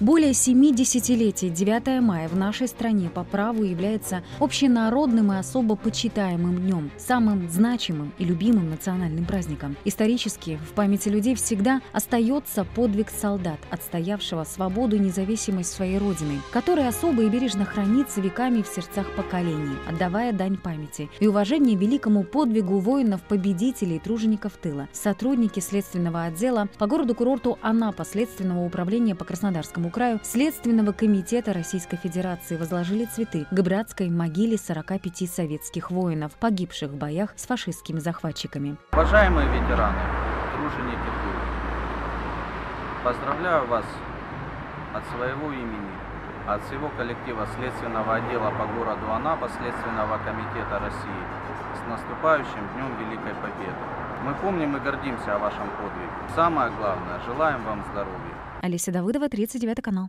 Более семи десятилетий 9 мая в нашей стране по праву является общенародным и особо почитаемым днем, самым значимым и любимым национальным праздником. Исторически в памяти людей всегда остается подвиг солдат, отстоявшего свободу и независимость своей родины, который особо и бережно хранится веками в сердцах поколений, отдавая дань памяти и уважение великому подвигу воинов-победителей и тружеников тыла. Сотрудники следственного отдела по городу-курорту Анапа Следственного управления по Краснодарскому краю Следственного комитета Российской Федерации возложили цветы к братской могиле 45 советских воинов, погибших в боях с фашистскими захватчиками. Уважаемые ветераны, труженики поздравляю вас от своего имени, от всего коллектива Следственного отдела по городу Анапа Следственного комитета России с наступающим Днем Великой Победы. Мы помним и гордимся о вашем подвиге. Самое главное, желаем вам здоровья. Олеся Давыдова, 39 канал.